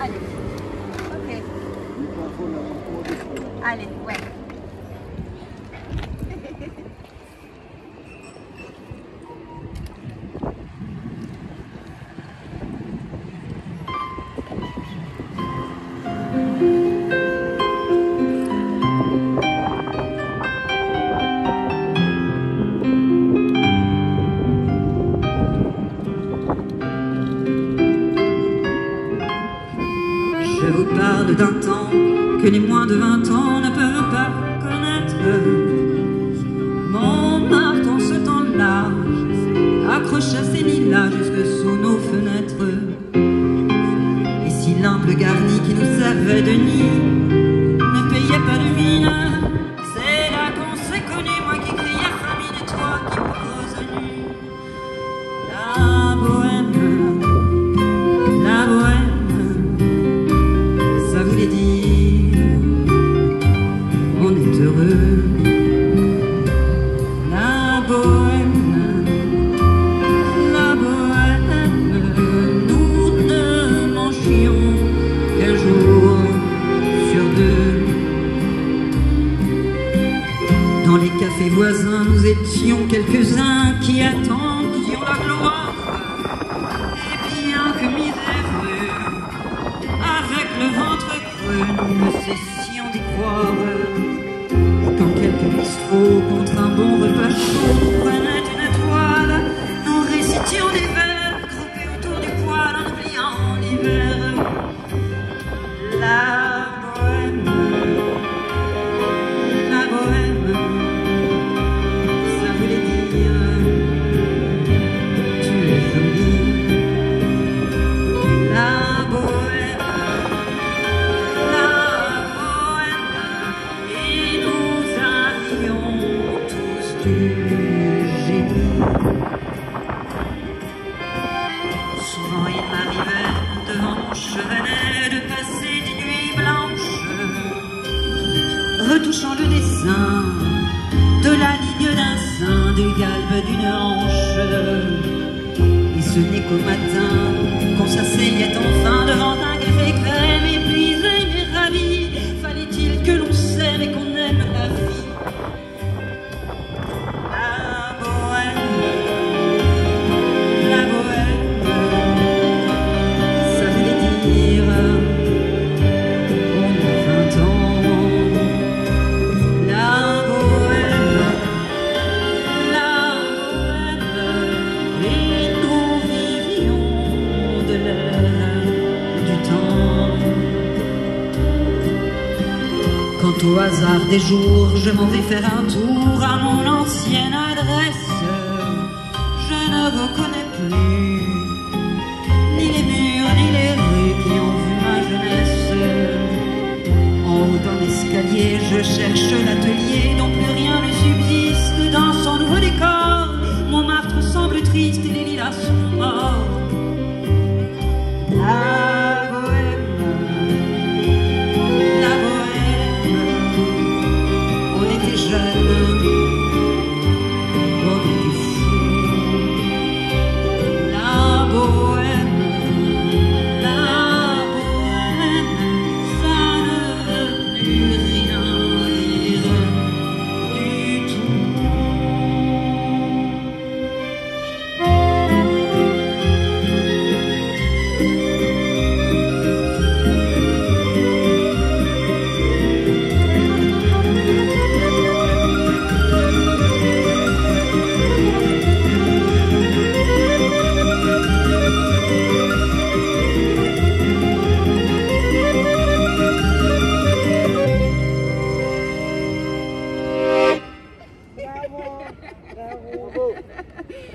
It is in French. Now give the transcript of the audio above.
Allez. Ok. Allez, ouais. Je vous parle d'un temps que les moins de 20 ans ne peuvent pas connaître. Dans les cafés voisins, nous étions quelques-uns qui attendions la gloire. Et bien que miséreux, avec le ventre creux, nous ne cessions d'y croire. Quand quelques bistrots contre un bon repas chaud prenaient une toile, nous récitions des vers groupés autour du poêle en oubliant l'hiver. Souvent il m'arrivait devant mon chevalet de passer des nuits blanches, retouchant le dessin de la ligne d'un sein, du galbe d'une hanche. Et ce n'est qu'au matin Quant au hasard des jours, je m'en vais faire un tour à mon ancienne adresse. Je ne reconnais plus ni les murs ni les rues qui ont vu ma jeunesse. En haut d'un escalier, je cherche l'atelier dont plus rien ne subsiste dans son nouveau décor. Montmartre semble triste